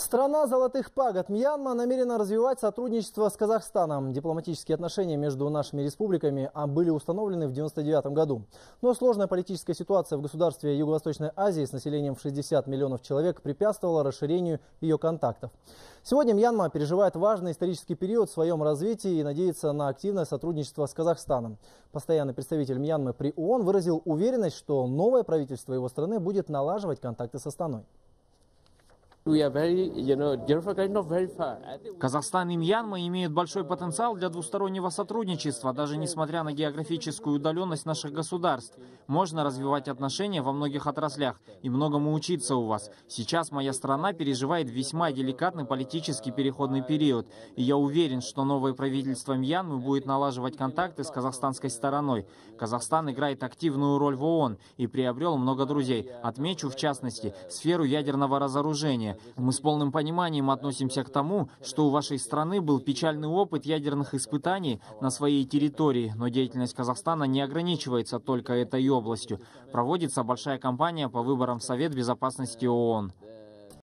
Страна золотых пагод Мьянма намерена развивать сотрудничество с Казахстаном. Дипломатические отношения между нашими республиками а, были установлены в 1999 году. Но сложная политическая ситуация в государстве Юго-Восточной Азии с населением в 60 миллионов человек препятствовала расширению ее контактов. Сегодня Мьянма переживает важный исторический период в своем развитии и надеется на активное сотрудничество с Казахстаном. Постоянный представитель Мьянмы при ООН выразил уверенность, что новое правительство его страны будет налаживать контакты со страной. Казахстан и Мьянма имеют большой потенциал для двустороннего сотрудничества, даже несмотря на географическую удаленность наших государств. Можно развивать отношения во многих отраслях и многому учиться у вас. Сейчас моя страна переживает весьма деликатный политический переходный период, и я уверен, что новое правительство Мьянмы будет налаживать контакты с казахстанской стороной. Казахстан играет активную роль в ООН и приобрел много друзей. Отмечу, в частности, сферу ядерного разоружения понимание. Мы с полным пониманием относимся к тому, что у вашей страны был печальный опыт ядерных испытаний на своей территории, но деятельность Казахстана не ограничивается только этой областью. Проводится большая кампания по выборам в Совет Безопасности ООН.